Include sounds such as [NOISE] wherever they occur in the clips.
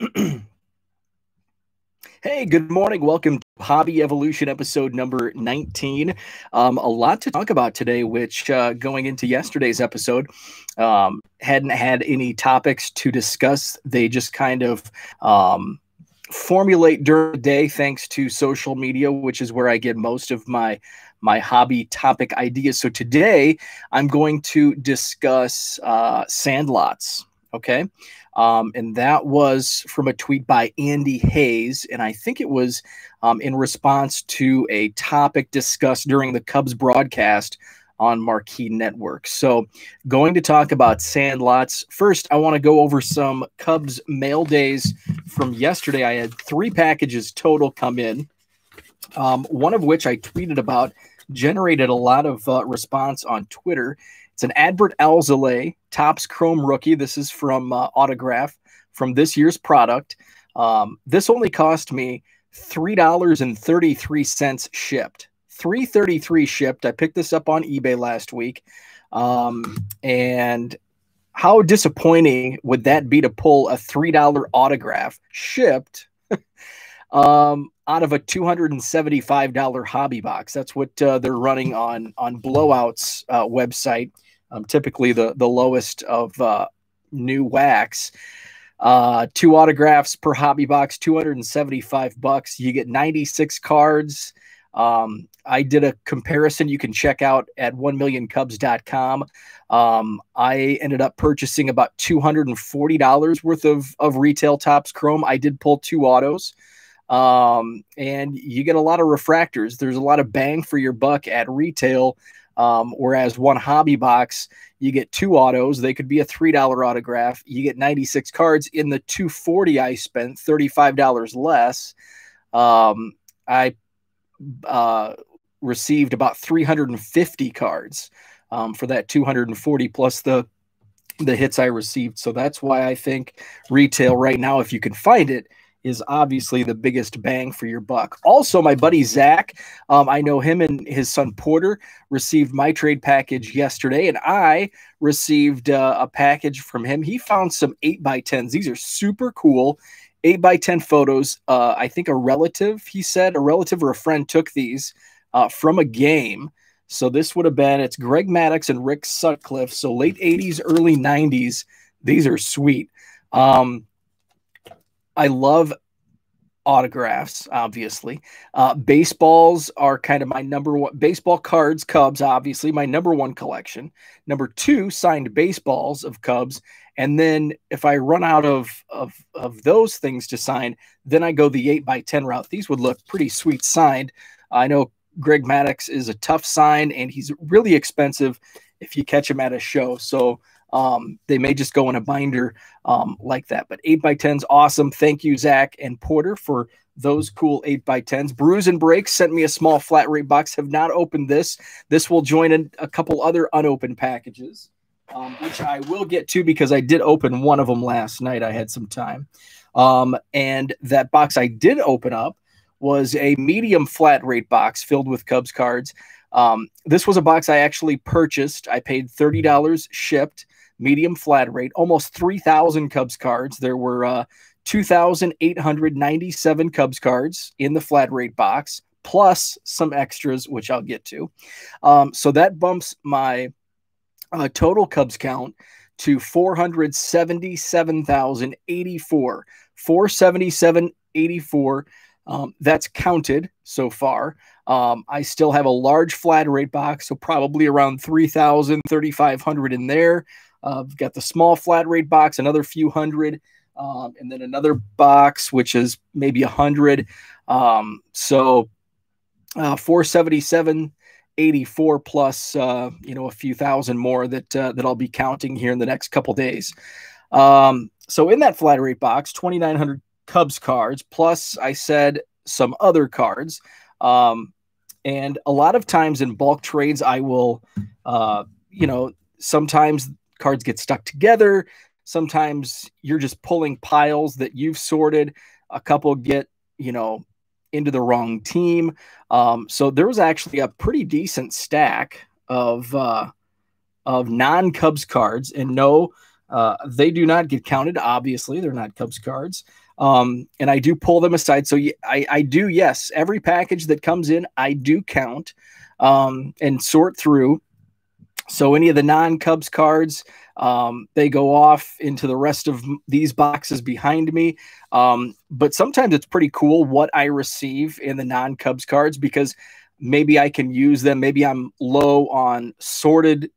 [CLEARS THROAT] Hey, good morning. Welcome to Hobby Evolution episode number 19. Um, a lot to talk about today, which uh, going into yesterday's episode, um, hadn't had any topics to discuss. They just kind of um, formulate during the day thanks to social media, which is where I get most of my my hobby topic ideas. So today I'm going to discuss uh, sandlots. Okay. Um, and that was from a tweet by Andy Hayes. And I think it was um, in response to a topic discussed during the Cubs broadcast on Marquee Network. So, going to talk about sandlots. First, I want to go over some Cubs mail days from yesterday. I had three packages total come in, um, one of which I tweeted about, generated a lot of uh, response on Twitter. It's an Adbert Alzolay Topps Chrome rookie. This is from uh, Autograph from this year's product. Um, this only cost me three dollars and thirty three cents shipped. Three thirty three shipped. I picked this up on eBay last week, um, and how disappointing would that be to pull a three dollar autograph shipped [LAUGHS] um, out of a two hundred and seventy five dollar hobby box? That's what uh, they're running on on Blowouts uh, website um, typically the the lowest of uh, new wax. Uh, two autographs per hobby box, 275 bucks. You get 96 cards. Um, I did a comparison you can check out at 1millioncubs.com. Um, I ended up purchasing about $240 worth of, of retail Topps Chrome. I did pull two autos. Um, and you get a lot of refractors. There's a lot of bang for your buck at retail um, whereas one hobby box, you get two autos. They could be a $3 autograph. You get 96 cards. In the 240 I spent $35 less. Um, I uh, received about 350 cards um, for that 240 plus the the hits I received. So that's why I think retail right now, if you can find it, is obviously the biggest bang for your buck. Also, my buddy Zach, um, I know him and his son Porter received my trade package yesterday, and I received uh, a package from him. He found some 8 by 10s These are super cool. 8 by 10 photos. Uh, I think a relative, he said, a relative or a friend took these uh, from a game. So this would have been, it's Greg Maddux and Rick Sutcliffe. So late 80s, early 90s. These are sweet. Um, I love autographs, obviously. Uh, baseballs are kind of my number one. Baseball cards, Cubs, obviously, my number one collection. Number two, signed baseballs of Cubs. And then if I run out of, of, of those things to sign, then I go the 8 by 10 route. These would look pretty sweet signed. I know Greg Maddux is a tough sign, and he's really expensive if you catch him at a show. So um, they may just go in a binder um, like that. But 8 by 10s awesome. Thank you, Zach and Porter, for those cool 8 by 10s Brews and Breaks sent me a small flat rate box. Have not opened this. This will join in a couple other unopened packages, um, which I will get to because I did open one of them last night. I had some time. Um, and that box I did open up was a medium flat rate box filled with Cubs cards. Um, this was a box I actually purchased. I paid $30 shipped medium flat rate, almost 3,000 Cubs cards. There were uh, 2,897 Cubs cards in the flat rate box, plus some extras, which I'll get to. Um, so that bumps my uh, total Cubs count to 477,084. 477,84. Um, that's counted so far. Um, I still have a large flat rate box, so probably around 3,000, 3,500 in there. Uh, we've got the small flat rate box, another few hundred, um, and then another box which is maybe a hundred. Um, so uh, 477. 84 plus uh, you know a few thousand more that uh, that I'll be counting here in the next couple days. Um, so in that flat rate box, 2,900 Cubs cards plus I said some other cards. Um, and a lot of times in bulk trades, I will, uh, you know, sometimes cards get stuck together. Sometimes you're just pulling piles that you've sorted. A couple get, you know, into the wrong team. Um, so there was actually a pretty decent stack of uh, of non Cubs cards, and no, Uh, they do not get counted. Obviously, they're not Cubs cards. Um, and I do pull them aside. So I, I do, yes, every package that comes in, I do count um, and sort through. So any of the non Cubs cards, um, they go off into the rest of these boxes behind me. Um, but sometimes it's pretty cool what I receive in the non Cubs cards because maybe I can use them. Maybe I'm low on sorted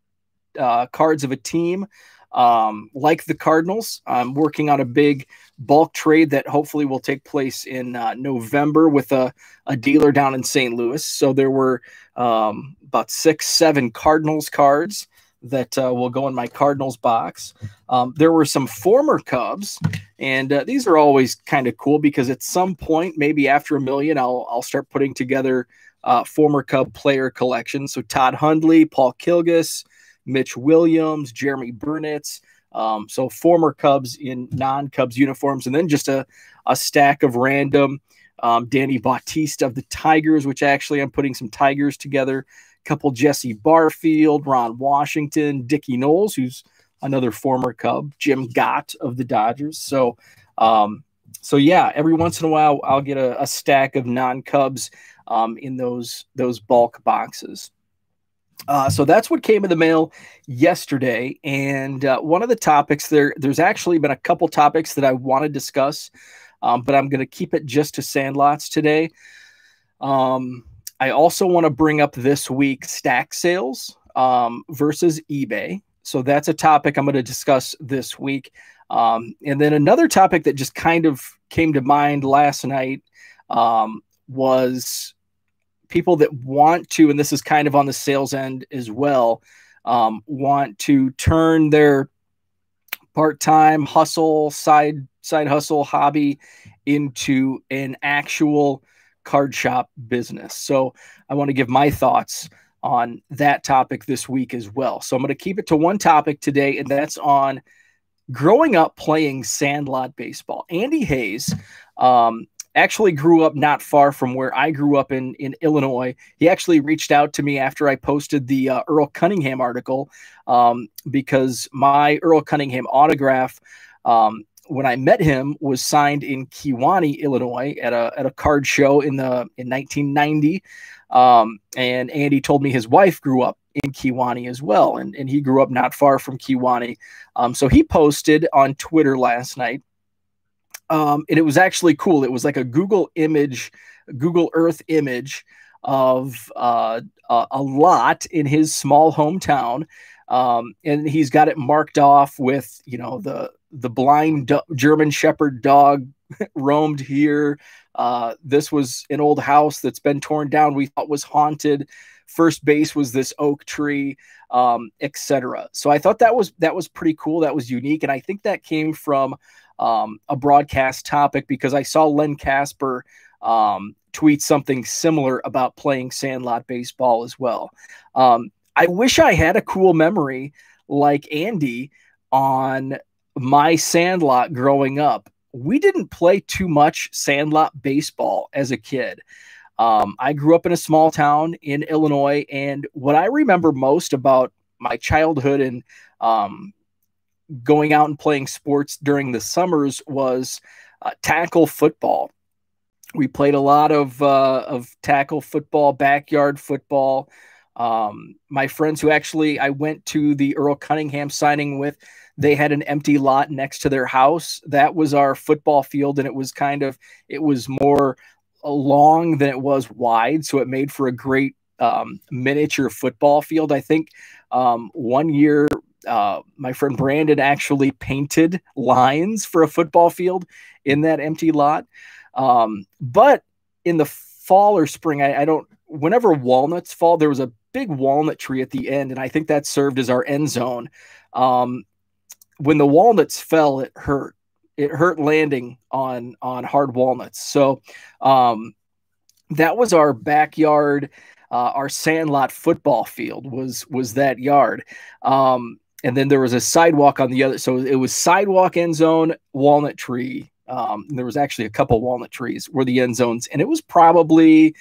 uh, cards of a team. Um, like the Cardinals, I'm working on a big bulk trade that hopefully will take place in uh, November with a, a dealer down in St. Louis. So there were um, about six, seven Cardinals cards that uh, will go in my Cardinals box. Um, there were some former Cubs, and uh, these are always kind of cool because at some point, maybe after a million, I'll I'll start putting together uh, former Cub player collections. So Todd Hundley, Paul Kilgus, Mitch Williams, Jeromy Burnitz. Um, so former Cubs in non-Cubs uniforms, and then just a, a stack of random um, Danny Bautista of the Tigers, which actually I'm putting some Tigers together. A couple Jesse Barfield, Ron Washington, Dickie Noles, who's another former Cub, Jim Gott of the Dodgers. So, um, so yeah, every once in a while I'll get a, a stack of non-Cubs um, in those those bulk boxes. Uh, so that's what came in the mail yesterday, and uh, one of the topics there. There's actually been a couple topics that I want to discuss, um, but I'm going to keep it just to Sandlots today. Um, I also want to bring up this week stack sales um, versus eBay. So that's a topic I'm going to discuss this week. Um, and then another topic that just kind of came to mind last night um, was people that want to, and this is kind of on the sales end as well, um, want to turn their part-time hustle, side side hustle, hobby into an actual card shop business. So I want to give my thoughts on that topic this week as well. So I'm going to keep it to one topic today, and that's on growing up playing sandlot baseball. Andy Hayes um, actually grew up not far from where I grew up in in Illinois. He actually reached out to me after I posted the uh, Earl Cunningham article um, because my Earl Cunningham autograph. Um, when I met him, was signed in Kewanee, Illinois, at a at a card show in the in 1990. Um, and Andy told me his wife grew up in Kewanee as well, and, and he grew up not far from Kewanee. Um, so he posted on Twitter last night um, and it was actually cool. It was like a Google image, Google Earth image of uh, a, lot in his small hometown, um, and he's got it marked off with you know the the blind do- German Shepherd dog [LAUGHS] roamed here. Uh, this was an old house that's been torn down. We thought was haunted. First base was this oak tree, um, etc. So I thought that was that was pretty cool. That was unique, and I think that came from um, a broadcast topic because I saw Len Kasper um, tweet something similar about playing sandlot baseball as well. Um, I wish I had a cool memory like Andy on my sandlot growing up. We didn't play too much sandlot baseball as a kid. Um, I grew up in a small town in Illinois, and what I remember most about my childhood and um, going out and playing sports during the summers was uh, tackle football. We played a lot of uh, of tackle football, backyard football. Um, my friends who actually I went to the Earl Cunningham signing with, they had an empty lot next to their house. That was our football field, and it was kind of it was more long than it was wide, so it made for a great um, miniature football field. I think um, one year uh, my friend Brandon actually painted lines for a football field in that empty lot. Um, but in the fall or spring, I, I, don't, whenever walnuts fall, there was a big walnut tree at the end, and I think that served as our end zone. Um, when the walnuts fell, it hurt. It hurt landing on on hard walnuts. So um, that was our backyard. Uh, our sandlot football field was was that yard. Um, and then there was a sidewalk on the other. So it was sidewalk end zone, walnut tree. Um, there was actually a couple walnut trees were the end zones, and it was probably,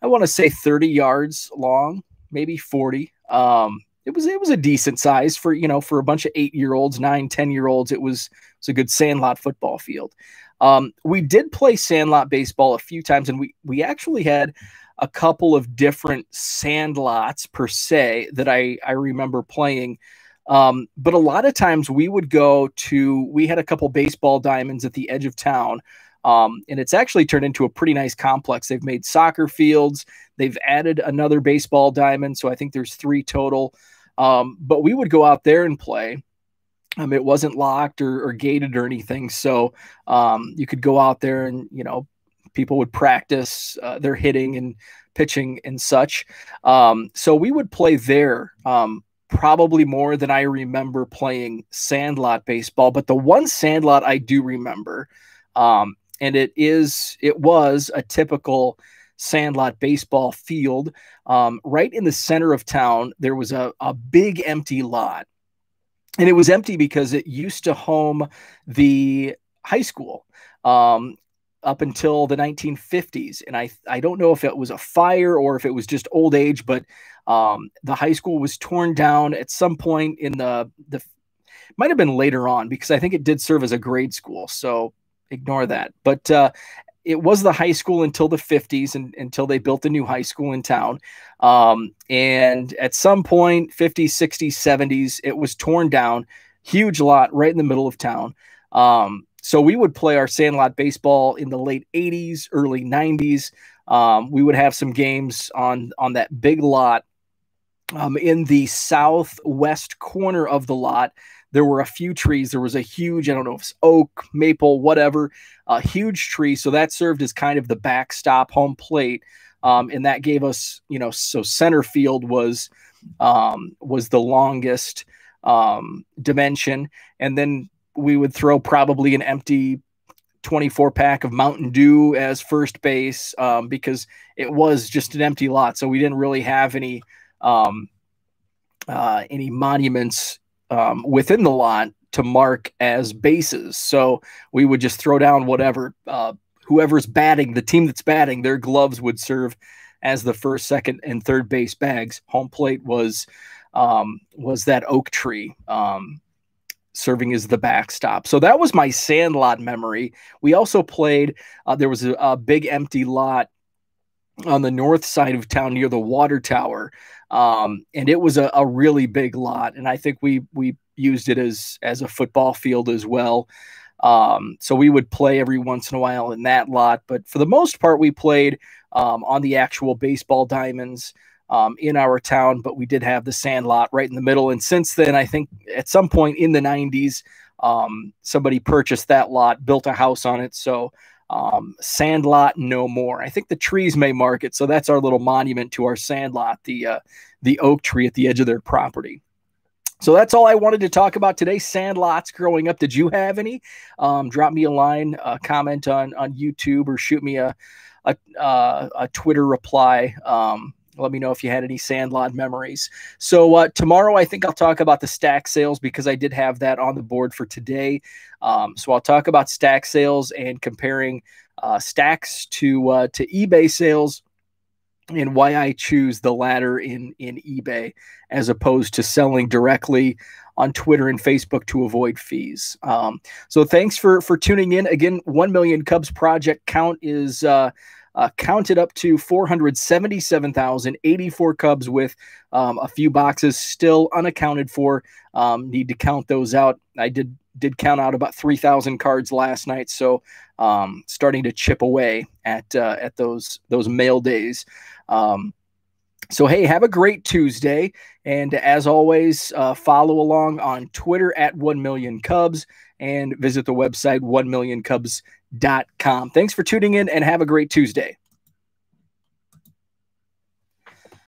I want to say, 30 yards long, maybe 40. Um, it was it was a decent size for you know for a bunch of eight year olds, nine, ten year olds. It was it was a good sandlot football field. Um, we did play sandlot baseball a few times, and we we actually had a couple of different sandlots per se that I I remember playing. Um, but a lot of times we would go to we had a couple baseball diamonds at the edge of town. Um, and it's actually turned into a pretty nice complex. They've made soccer fields. They've added another baseball diamond, so I think there's three total. Um, but we would go out there and play. Um, it wasn't locked or, or, gated or anything, so um, you could go out there and you know people would practice uh, their hitting and pitching and such. Um, so we would play there um, probably more than I remember playing sandlot baseball. But the one sandlot I do remember, um, and it is it was a typical sandlot baseball field. Um, right in the center of town, there was a, a big empty lot. And it was empty because it used to home the high school um, up until the 1950s. And I, I don't know if it was a fire or if it was just old age, but um, the high school was torn down at some point in the, the might have been later on because I think it did serve as a grade school. So ignore that. But uh, it was the high school until the 50s and until they built a new high school in town. Um, and at some point, 50s, 60s, 70s, it was torn down. Huge lot right in the middle of town. Um, so we would play our sandlot baseball in the late 80s, early 90s. Um, we would have some games on on that big lot um, in the southwest corner of the lot there were a few trees. There was a huge, I don't know if it's oak, maple, whatever, a huge tree. So that served as kind of the backstop home plate. Um, and that gave us, you know, so center field was um, was the longest um, dimension, and then we would throw probably an empty 24 pack of Mountain Dew as first base um, because it was just an empty lot, so we didn't really have any um, uh, any monuments um, within the lot to mark as bases. So we would just throw down whatever, uh, whoever's batting, the team that's batting, their gloves would serve as the first, second, and third base bags. Home plate was um, was that oak tree. Um, serving as the backstop. So that was my sandlot memory. We also played, uh, there was a, a, big empty lot on the north side of town near the water tower um, and it was a, a, really big lot. And I think we we used it as as a football field as well. Um, so we would play every once in a while in that lot, but for the most part, we played um, on the actual baseball diamonds um, in our town. But we did have the sand lot right in the middle. And since then, I think at some point in the '90s, um, somebody purchased that lot, built a house on it. So um, Sandlot no more. I think the trees may mark it, so that's our little monument to our Sandlot, the uh, the oak tree at the edge of their property. So that's all I wanted to talk about today. Sandlots growing up. Did you have any? Um, drop me a line, a comment on on YouTube, or shoot me a a, uh, a Twitter reply. Um, let me know if you had any Sandlot memories. So uh, tomorrow, I think I'll talk about the stack sales because I did have that on the board for today. Um, so I'll talk about stack sales and comparing uh, stacks to uh, to eBay sales and why I choose the latter in in eBay as opposed to selling directly on Twitter and Facebook to avoid fees. Um, so thanks for for tuning in. Again, one million Cubs project count is uh, uh, counted up to 477,084 Cubs with um, a few boxes still unaccounted for. Um, need to count those out. I did did count out about 3,000 cards last night, so um, starting to chip away at uh, at those those mail days. Um, so hey, have a great Tuesday, and as always, uh, follow along on Twitter at One Million Cubs and visit the website one million Cubs. Thanks for tuning in and have a great Tuesday.